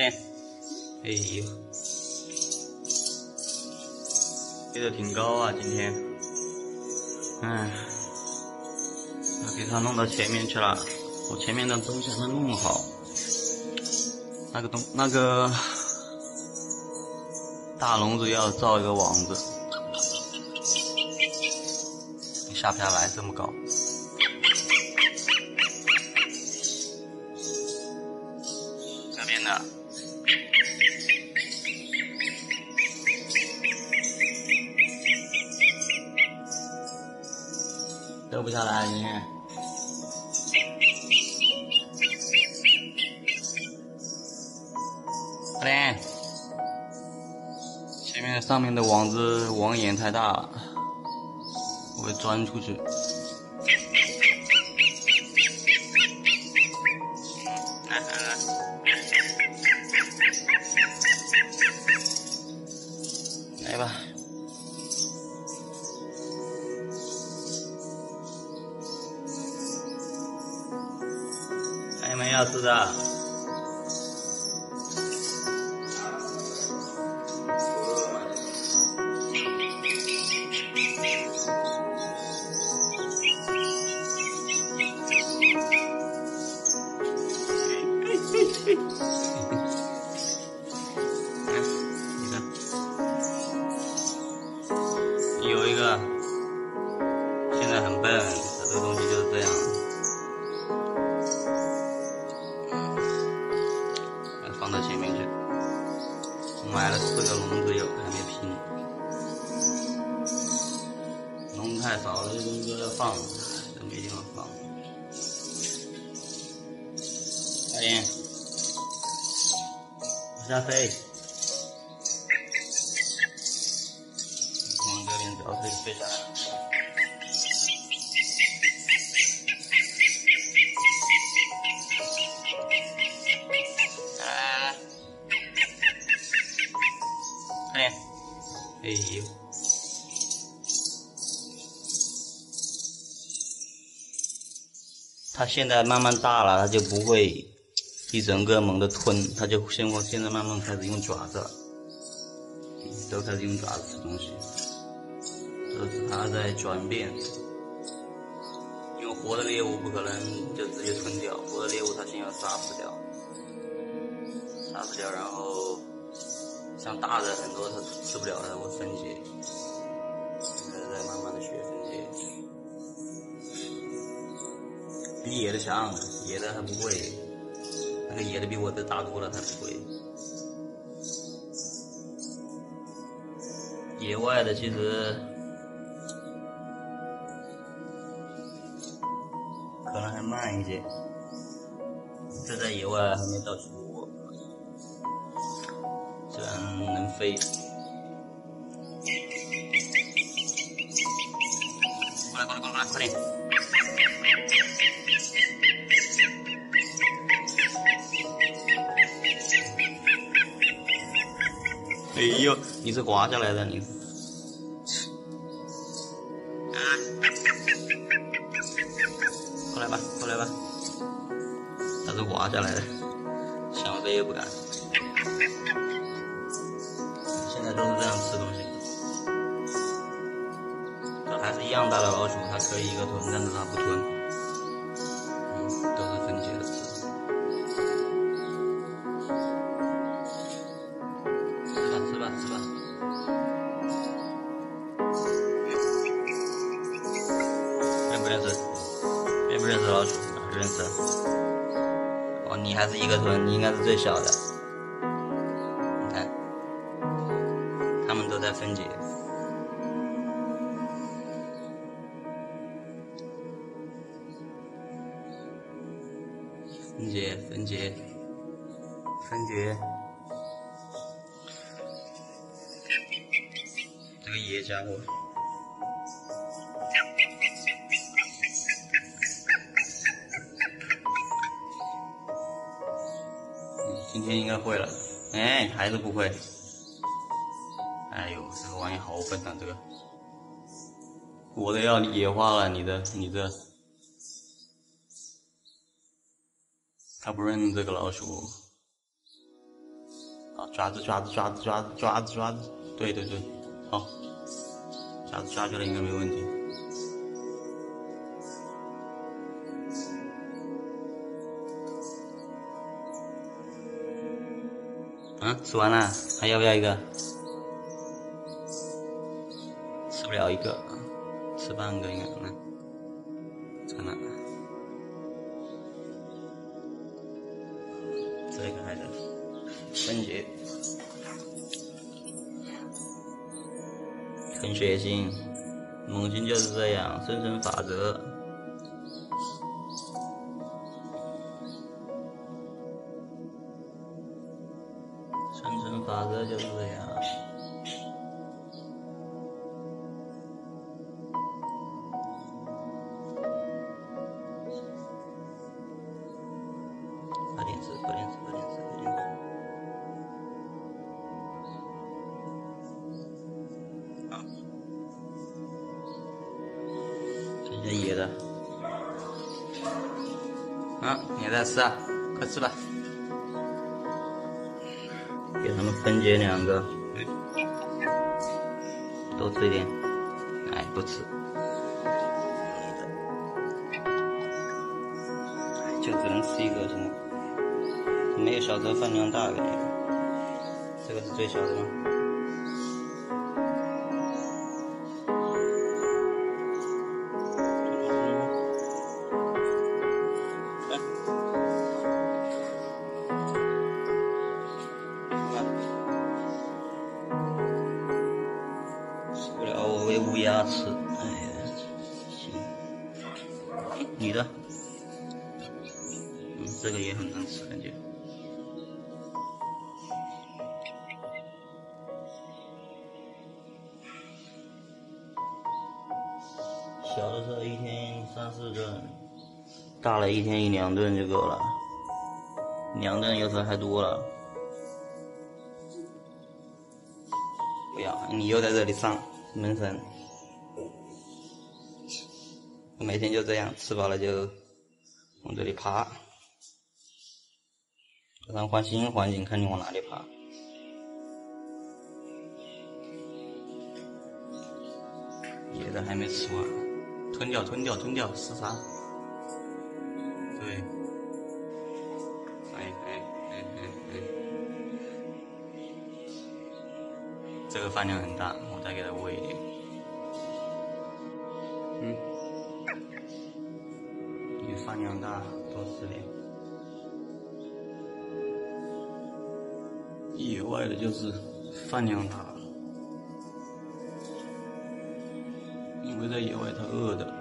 哎呦，飞得挺高啊，今天。哎，要给它弄到前面去了。我前面的东西还没弄好。那个东，那个大笼子要造一个网子，下不下来这么高。走不下来，今天。快点！前面上面的网子网眼太大了，会钻出去。来吧。是的？太少了，这东西要放，都没地方放。快点，往下飞。往这边走，可以飞下来。来，快点！哎呦，它现在慢慢大了，它就不会一整个猛的吞，它就现我现在慢慢开始用爪子了，都开始用爪子吃东西。这是它在转变，因为活的猎物不可能就直接吞掉，活的猎物它先要杀死掉，杀死掉，然后像大的很多它吃不了，它会分解，比野的强，野的还不会，那个野的比我的大多了，它不会。野外的其实可能还慢一些，这在野外还没到学过，虽然能飞。过来过来过来快点！哎呦，你是刮下来的你？啊！过来吧，过来吧，它是刮下来的，想飞也不敢。现在都是这样吃东西，这还是一样大的老鼠，它可以一个吞，但是它不吞，认识。哦，你还是一个村，你应该是最小的。你看，他们都在分解。分解，分解，分解。这个野家伙。今天应该会了，哎，还是不会。哎呦，这个玩意好笨啊！这个，我都要野化了，你的，你这，他不认这个老鼠，啊，抓子抓子抓子抓子抓子抓子，对对对，好，抓子抓起来应该没问题。吃完了，还要不要一个？吃不了一个，吃半个应该能。在哪？这个还是分解，很血腥，猛禽就是这样，生存法则。就是这样。快点吃，快点吃，快点吃，快点吃。好，剩下野的。啊，你也在吃啊？快吃吧。给他们分解两个，多吃一点。哎，不吃。就只能吃一个，现在没有小时候饭量大的，这个是最小的吗？我喂乌鸦吃。哎呀，行，你的。嗯，这个也很难吃，感觉。小的时候一天三四顿，大了一天一两顿就够了，两顿有时候还多了。不要，你又在这里上门神，我每天就这样，吃饱了就往这里爬。然后换新环境，看你往哪里爬。野的还没吃完，吞掉，吞掉，吞掉，吃啥？对，哎哎哎哎哎，这个饭量很大，我再给它喂一点。娘大，多吃点。野外的就是饭量大，因为在野外他饿的。